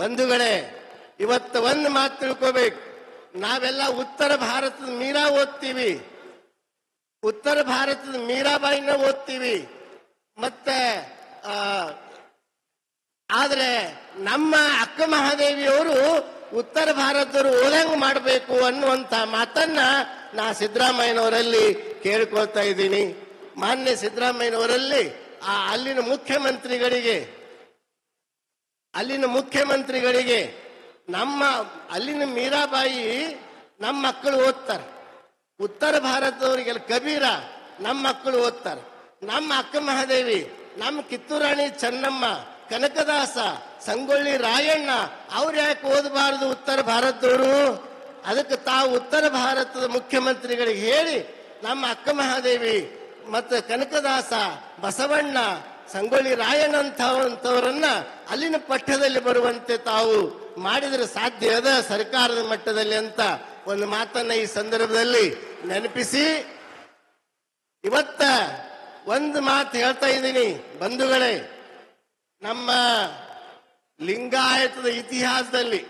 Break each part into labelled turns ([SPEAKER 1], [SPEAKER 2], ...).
[SPEAKER 1] ಬಂಧುಗಳೇ, ಇವತ್ತು ಒಂದು ಮಾತು ತಿಳ್ಕೋಬೇಕು. ನಾವೆಲ್ಲ ಉತ್ತರ ಭಾರತದ ಮೀರಾ ಓದ್ತೀವಿ. ಉತ್ತರ ಭಾರತದ ಮೀರಾಬಾಯಿನ ಓದ್ತೀವಿ. ಮತ್ತೆ ಆದ್ರೆ ನಮ್ಮ ಅಕ್ಕ ಮಹಾದೇವಿಯವರು ಉತ್ತರ ಭಾರತದವರು ಓದಂಗ್ ಮಾಡಬೇಕು ಅನ್ನುವಂತ ಮಾತನ್ನ ನಾ ಸಿದ್ದರಾಮಯ್ಯನವರಲ್ಲಿ ಕೇಳ್ಕೊಳ್ತಾ ಇದ್ದೀನಿ. ಮಾನ್ಯ ಸಿದ್ದರಾಮಯ್ಯನವರಲ್ಲಿ, ಆ, ಅಲ್ಲಿನ ಮುಖ್ಯಮಂತ್ರಿಗಳಿಗೆ ಅಲ್ಲಿನ ಮುಖ್ಯಮಂತ್ರಿಗಳಿಗೆ ನಮ್ಮ, ಅಲ್ಲಿನ ಮೀರಾಬಾಯಿ ನಮ್ಮ ಮಕ್ಕಳು ಓದ್ತಾರೆ. ಉತ್ತರ ಭಾರತದವರಿಗೆ ಕಬೀರ ನಮ್ಮ ಮಕ್ಕಳು ಓದ್ತಾರೆ. ನಮ್ಮ ಅಕ್ಕ ಮಹಾದೇವಿ, ನಮ್ಮ ಕಿತ್ತೂರಾಣಿ ಚೆನ್ನಮ್ಮ, ಕನಕದಾಸ, ಸಂಗೊಳ್ಳಿ ರಾಯಣ್ಣ, ಅವ್ರು ಯಾಕೆ ಓದಬಾರದು ಉತ್ತರ ಭಾರತದವರು? ಅದಕ್ಕೆ ತಾವು ಉತ್ತರ ಭಾರತದ ಮುಖ್ಯಮಂತ್ರಿಗಳಿಗೆ ಹೇಳಿ ನಮ್ಮ ಅಕ್ಕ ಮಹಾದೇವಿ ಮತ್ತು ಕನಕದಾಸ, ಬಸವಣ್ಣ ಸಂಗೊಳ್ಳಿ ರಾಯಣ್ಣ ಅಲ್ಲಿನ ಪಠ್ಯದಲ್ಲಿ ಬರುವಂತೆ ತಾವು ಮಾಡಿದರೆ ಸಾಧ್ಯ ಅದ ಸರ್ಕಾರದ ಮಟ್ಟದಲ್ಲಿ ಅಂತ ಒಂದು ಮಾತನ್ನ ಈ ಸಂದರ್ಭದಲ್ಲಿ ನೆನಪಿಸಿ. ಇವತ್ತ ಒಂದು ಮಾತು ಹೇಳ್ತಾ ಇದ್ದೀನಿ ಬಂಧುಗಳೇ. ನಮ್ಮ ಲಿಂಗಾಯತದ ಇತಿಹಾಸದಲ್ಲಿ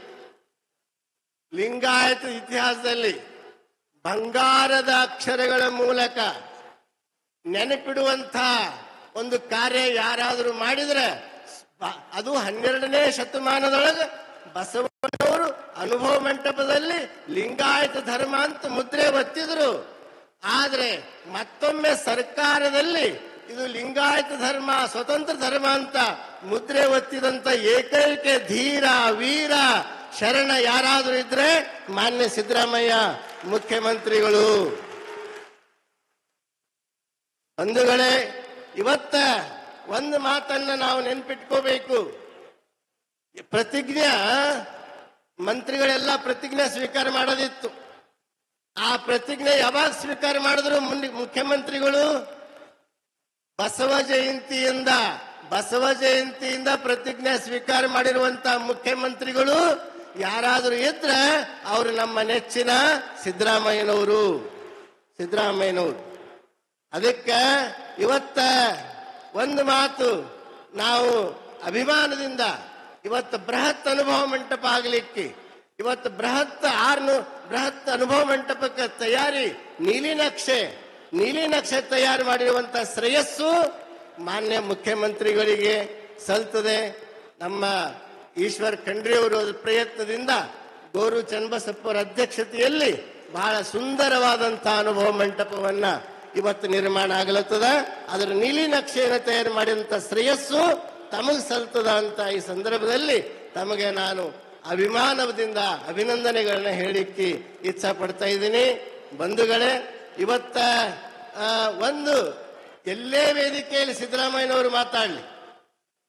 [SPEAKER 1] ಲಿಂಗಾಯತದ ಇತಿಹಾಸದಲ್ಲಿ ಬಂಗಾರದ ಅಕ್ಷರಗಳ ಮೂಲಕ ನೆನಪಿಡುವಂತ ಒಂದು ಕಾರ್ಯ ಯಾರಾದರೂ ಮಾಡಿದ್ರೆ ಅದು ಹನ್ನೆರಡನೇ ಶತಮಾನದೊಳಗೆ ಬಸವಣ್ಣವರು ಅನುಭವ ಮಂಟಪದಲ್ಲಿ ಲಿಂಗಾಯತ ಧರ್ಮ ಅಂತ ಮುದ್ರೆ ಒತ್ತಿದ್ರು. ಆದ್ರೆ ಮತ್ತೊಮ್ಮೆ ಸರ್ಕಾರದಲ್ಲಿ ಇದು ಲಿಂಗಾಯತ ಧರ್ಮ, ಸ್ವತಂತ್ರ ಧರ್ಮ ಅಂತ ಮುದ್ರೆ ಒತ್ತಿದಂತ ಏಕೈಕ ಧೀರ, ವೀರ ಶರಣ ಯಾರಾದರೂ ಇದ್ರೆ ಮಾನ್ಯ ಸಿದ್ದರಾಮಯ್ಯ, ಮುಖ್ಯಮಂತ್ರಿಗಳು. ಬಂಧುಗಳೇ ಇವತ್ತ ಒಂದು ಮಾತನ್ನ ನಾವು ನೆನ್ಪಿಟ್ಕೋಬೇಕು. ಪ್ರತಿಜ್ಞೆ, ಮಂತ್ರಿಗಳೆಲ್ಲ ಪ್ರತಿಜ್ಞೆ ಸ್ವೀಕಾರ ಮಾಡೋದಿತ್ತು. ಆ ಪ್ರತಿಜ್ಞೆ ಯಾವಾಗ ಸ್ವೀಕಾರ ಮಾಡಿದ್ರು ಮುಂದೆ ಮುಖ್ಯಮಂತ್ರಿಗಳು? ಬಸವ ಜಯಂತಿಯಿಂದ ಬಸವ ಜಯಂತಿಯಿಂದ ಪ್ರತಿಜ್ಞೆ ಸ್ವೀಕಾರ ಮಾಡಿರುವಂತ ಮುಖ್ಯಮಂತ್ರಿಗಳು ಯಾರಾದರೂ ಇದ್ರೆ ಅವರು ನಮ್ಮ ನೆಚ್ಚಿನ ಸಿದ್ದರಾಮಯ್ಯನವರು. ಸಿದ್ದರಾಮಯ್ಯನವರು. ಅದಕ್ಕೆ ಇವತ್ತ ಒಂದು ಮಾತು ನಾವು ಅಭಿಮಾನದಿಂದ ಇವತ್ತು ಬೃಹತ್ ಅನುಭವ ಮಂಟಪ ಆಗಲಿಕ್ಕೆ, ಇವತ್ತು ಬೃಹತ್ ಆರ್ನು, ಬೃಹತ್ ಅನುಭವ ಮಂಟಪಕ್ಕೆ ತಯಾರಿ, ನೀಲಿ ನಕ್ಷೆ ನೀಲಿ ನಕ್ಷೆ ತಯಾರು ಮಾಡಿರುವಂತ ಶ್ರೇಯಸ್ಸು ಮಾನ್ಯ ಮುಖ್ಯಮಂತ್ರಿಗಳಿಗೆ ಸಲ್ತದೆ. ನಮ್ಮ ಈಶ್ವರ್ ಖಂಡ್ರಿ ಅವರ ಪ್ರಯತ್ನದಿಂದ ಗೋರು ಚನ್ನಬಸಪ್ಪರ ಅಧ್ಯಕ್ಷತೆಯಲ್ಲಿ ಬಹಳ ಸುಂದರವಾದಂತಹ ಅನುಭವ ಮಂಟಪವನ್ನ ಇವತ್ತು ನಿರ್ಮಾಣ ಆಗಲತ್ತದ. ಅದರ ನೀಲಿ ನಕ್ಷೆಯನ್ನು ತಯಾರು ಮಾಡಿದಂತ ಶ್ರೇಯಸ್ಸು ತಮಗೆ ಸಲ್ತದ ಅಂತ ಈ ಸಂದರ್ಭದಲ್ಲಿ ತಮಗೆ ನಾನು ಅಭಿಮಾನದಿಂದ ಅಭಿನಂದನೆಗಳನ್ನ ಹೇಳಿಕ್ಕೆ ಇಚ್ಛಾ ಪಡ್ತಾ ಇದ್ದೀನಿ. ಬಂಧುಗಳೇ, ಇವತ್ತ ಒಂದು ಎಲ್ಲೇ ವೇದಿಕೆಯಲ್ಲಿ ಸಿದ್ದರಾಮಯ್ಯನವರು ಮಾತಾಡಲಿ.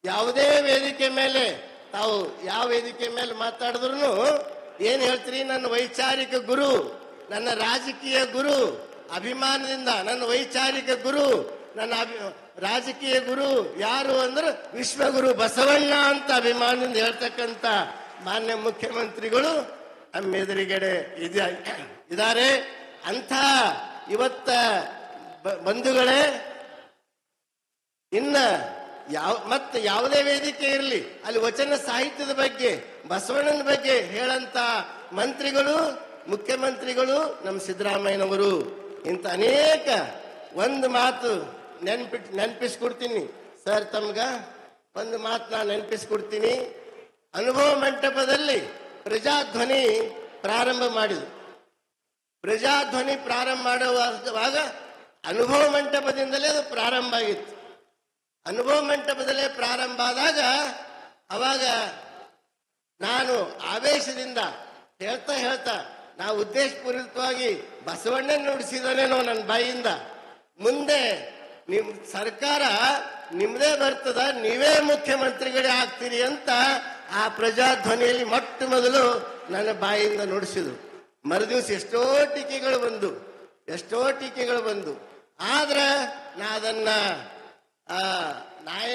[SPEAKER 1] ಯಾವುದೇ ವೇದಿಕೆ ಮೇಲೆ, ತಾವು ಯಾವ ವೇದಿಕೆ ಮೇಲೆ ಮಾತಾಡಿದ್ರು ಏನು ಹೇಳ್ತೀರಿ? ನನ್ನ ವೈಚಾರಿಕ ಗುರು, ನನ್ನ ರಾಜಕೀಯ ಗುರು ಅಭಿಮಾನದಿಂದ ನನ್ನ ವೈಚಾರಿಕ ಗುರು, ನನ್ನ ಅಭಿ, ರಾಜಕೀಯ ಗುರು ಯಾರು ಅಂದ್ರೆ ವಿಶ್ವಗುರು ಬಸವಣ್ಣ ಅಂತ ಅಭಿಮಾನದಿಂದ ಹೇಳ್ತಕ್ಕಂತ ಮಾನ್ಯ ಮುಖ್ಯಮಂತ್ರಿಗಳು ನಮ್ಮ ಎದುರುಗಡೆ ಇದ- ಇದ್ದಾರೆ. ಅಂಥ ಇವತ್ತ ಬಂಧುಗಳೇ, ಇನ್ನ ಯಾವ, ಮತ್ತೆ ಯಾವುದೇ ವೇದಿಕೆ ಇರಲಿ, ಅಲ್ಲಿ ವಚನ ಸಾಹಿತ್ಯದ ಬಗ್ಗೆ, ಬಸವಣ್ಣನ ಬಗ್ಗೆ ಹೇಳಂತ ಮಂತ್ರಿಗಳು, ಮುಖ್ಯಮಂತ್ರಿಗಳು ನಮ್ಮ ಸಿದ್ದರಾಮಯ್ಯನವರು. ಇಂಥ ಅನೇಕ ಒಂದು ಮಾತು ನೆನ್ಪಿಟ್, ನೆನಪಿಸ್ಕೊಡ್ತೀನಿ. ಸರ್ ತಮ್ಗ ಒಂದು ಮಾತು ನಾನು ನೆನಪಿಸ್ಕೊಡ್ತೀನಿ. ಅನುಭವ ಮಂಟಪದಲ್ಲಿ ಪ್ರಜಾಧ್ವನಿ ಪ್ರಾರಂಭ ಮಾಡಿದ್ರು ಪ್ರಜಾಧ್ವನಿ ಪ್ರಾರಂಭ ಮಾಡುವಾಗ ಅನುಭವ ಮಂಟಪದಿಂದಲೇ ಅದು ಪ್ರಾರಂಭ ಆಗಿತ್ತು. ಅನುಭವ ಮಂಟಪದಲ್ಲೇ ಪ್ರಾರಂಭ ಆದಾಗ ಅವಾಗ ನಾನು ಆವೇಶದಿಂದ ಹೇಳ್ತಾ ಹೇಳ್ತಾ ನಾವು ಉದ್ದೇಶಪೂರಿತವಾಗಿ ಬಸವಣ್ಣನ ನುಡಿಸಿದನೇನೋ ನನ್ನ ಬಾಯಿಂದ. ಮುಂದೆ ನಿಮ್ ಸರ್ಕಾರ ನಿಮ್ದೇ ಬರ್ತದ ನೀವೇ ಮುಖ್ಯಮಂತ್ರಿಗಳೇ ಆಗ್ತೀರಿ ಅಂತ ಆ ಪ್ರಜಾಧ್ವನಿಯಲ್ಲಿ ಮೊಟ್ಟ ಮೊದಲು ನನ್ನ ಬಾಯಿಂದ ನುಡಿಸಿದ್ರು. ಮರುದಿವಸ ಎಷ್ಟೋ ಟೀಕೆಗಳು ಬಂದು ಎಷ್ಟೋ ಟೀಕೆಗಳು ಬಂದು. ಆದ್ರೆ ನಾ ಅದನ್ನ ಆ, ನಾ